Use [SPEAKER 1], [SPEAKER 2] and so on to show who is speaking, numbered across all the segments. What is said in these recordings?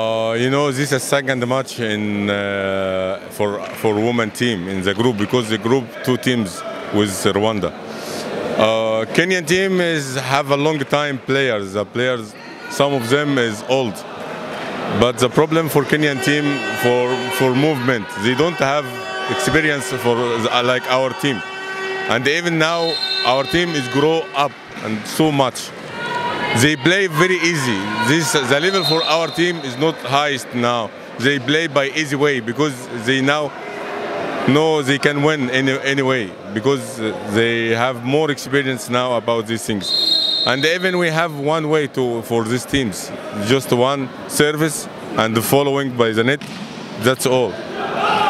[SPEAKER 1] Uh, you know, this is second match in uh, for for women team in the group because the group two teams with Rwanda. Uh, Kenyan team is have a long time players. The players, some of them is old, but the problem for Kenyan team for for movement, they don't have experience for like our team, and even now our team is grow up and so much. They play very easy. This the level for our team is not highest now. They play by easy way because they now know they can win any anyway because uh, they have more experience now about these things. And even we have one way to for these teams, just one service and the following by the net. That's all.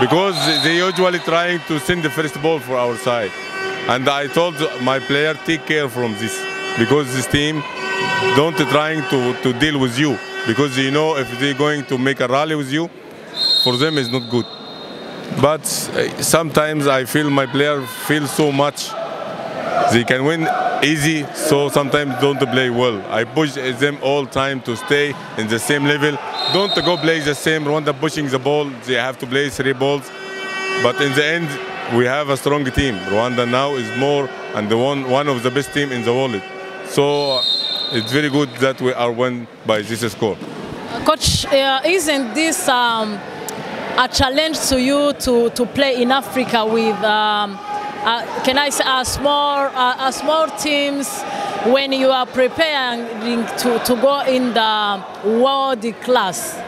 [SPEAKER 1] Because they usually trying to send the first ball for our side. And I told my player take care from this because this team don't trying to, to deal with you because you know if they're going to make a rally with you, for them is not good. But uh, sometimes I feel my player feel so much they can win easy, so sometimes don't play well. I push them all time to stay in the same level. Don't go play the same. Rwanda pushing the ball, they have to play three balls. But in the end, we have a strong team. Rwanda now is more and the one one of the best team in the world. So it's very good that we are won by this score.
[SPEAKER 2] Coach, uh, isn't this um, a challenge to you to, to play in Africa with, um, uh, can I say, a small, uh, a small teams when you are preparing to, to go in the world class?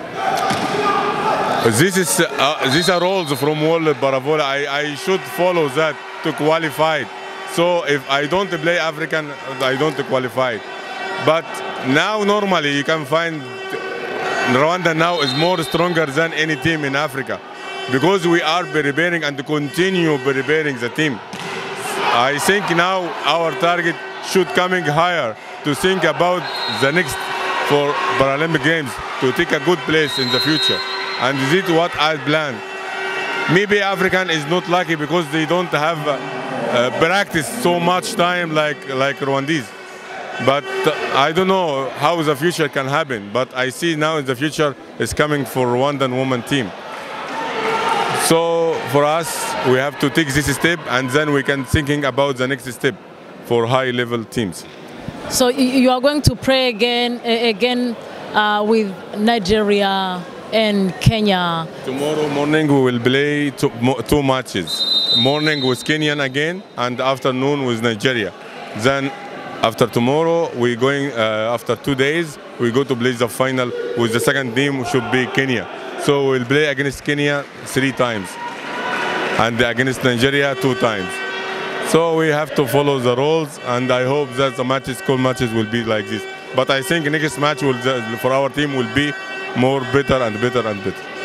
[SPEAKER 1] This is uh, these are rules from World ParaVolley. I, I should follow that to qualify. So if I don't play African, I don't qualify. But now normally you can find Rwanda now is more stronger than any team in Africa because we are preparing and continue preparing the team. I think now our target should coming higher to think about the next for Paralympic Games to take a good place in the future. And this is what I plan. Maybe African is not lucky because they don't have uh, uh, practice so much time like like Rwandese. But uh, I don't know how the future can happen. But I see now in the future is coming for Rwandan women team. So for us, we have to take this step, and then we can thinking about the next step for high level teams.
[SPEAKER 2] So you are going to play again, again uh, with Nigeria and Kenya.
[SPEAKER 1] Tomorrow morning we will play two, two matches. Morning with Kenyan again, and afternoon with Nigeria. Then after tomorrow we're going uh, after two days we go to play the final with the second team should be Kenya. So we'll play against Kenya three times, and against Nigeria two times. So we have to follow the rules, and I hope that the matches, cool matches, will be like this. But I think next match will for our team will be more better and better and better.